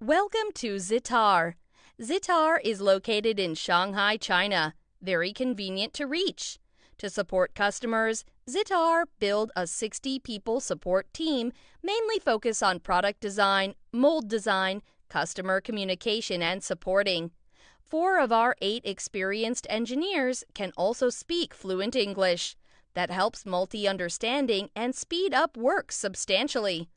Welcome to Zetar. Zetar is located in Shanghai, China, very convenient to reach. To support customers, Zetar build a 60 people support team mainly focus on product design, mold design, customer communication, and supporting. Four of our eight experienced engineers can also speak fluent English. That helps multi understanding and speed up work substantially.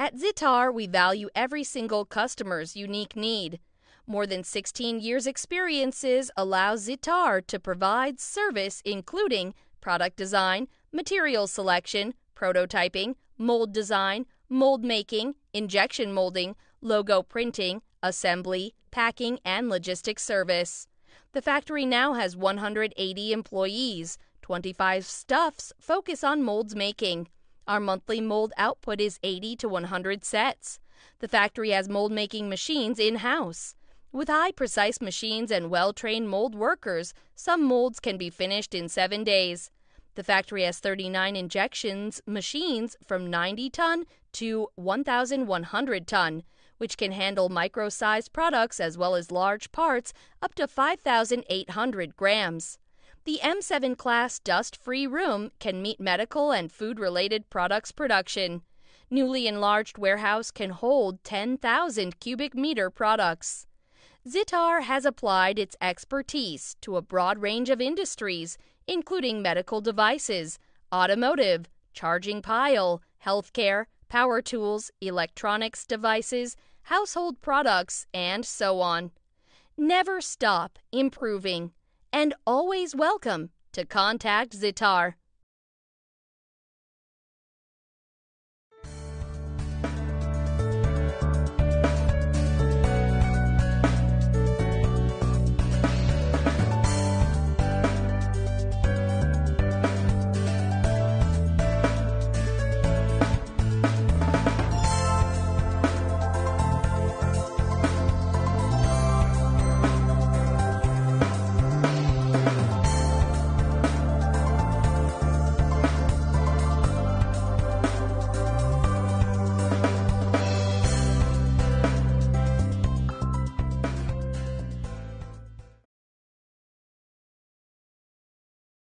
At Zetar, we value every single customer's unique need. More than 16 years' experiences allow Zetar to provide service including product design, material selection, prototyping, mold design, mold making, injection molding, logo printing, assembly, packing, and logistics service. The factory now has 180 employees. 25 stuffs focus on molds making. Our monthly mold output is 80 to 100 sets. The factory has mold making machines in house. With high precise machines and well trained mold workers, some molds can be finished in seven days. The factory has 39 injections machines from 90 ton to 1,100 ton, which can handle micro sized products as well as large parts up to 5,800 grams. The M7 class dust free room can meet medical and food related products production. Newly enlarged warehouse can hold 10,000 cubic meter products. Zetar has applied its expertise to a broad range of industries, including medical devices, automotive, charging pile, healthcare, power tools, electronics devices, household products, and so on. Never stop improving and always welcome to contact Zetar.